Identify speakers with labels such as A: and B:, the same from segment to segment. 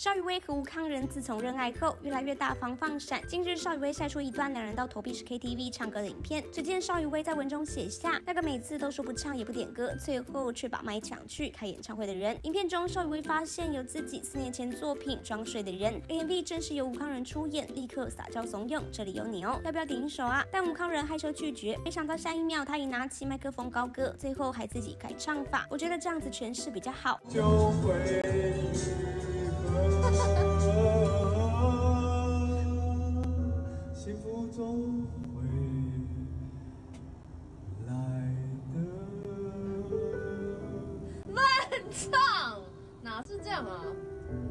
A: 邵雨薇和吴康仁自从认爱后，越来越大方放闪。近日，邵雨薇晒出一段两人到投币式 KTV 唱歌的影片。只见邵雨薇在文中写下那个每次都说不唱也不点歌，最后却把麦抢去开演唱会的人。影片中，邵雨薇发现有自己四年前作品《装睡的人》，MV 正是由吴康仁出演，立刻撒娇怂恿：“这里有你哦，要不要点一首啊？”但吴康仁害羞拒绝。没想到下一秒，他已拿起麦克风高歌，最后还自己改唱法。我觉得这样子诠释比较好。
B: 总会来的。
C: 乱唱，哪是这样啊？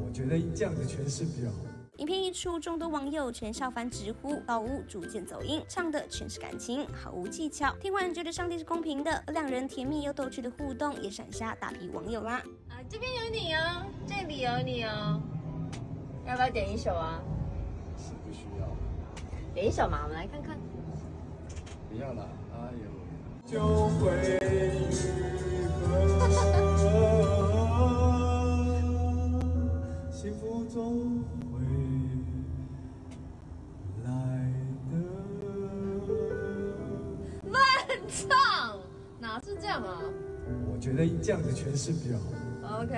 B: 我觉得这样子诠释比较好。
A: 影片一出，众多网友陈少凡直呼老吴逐渐走音，唱的全是感情，毫无技巧。听完觉得上帝是公平的，而两人甜蜜又逗趣的互动也闪瞎大批网友啦。
C: 啊，这边有你哦，这里有你哦，要不要点一首啊？
B: 是不需要。
C: 点一首嘛，我们来看看。
B: 不要了，哎呦。就会愈合，幸福总会来的。
C: 乱唱，哪是这样啊？
B: 我觉得这样子诠释比较好。
C: OK。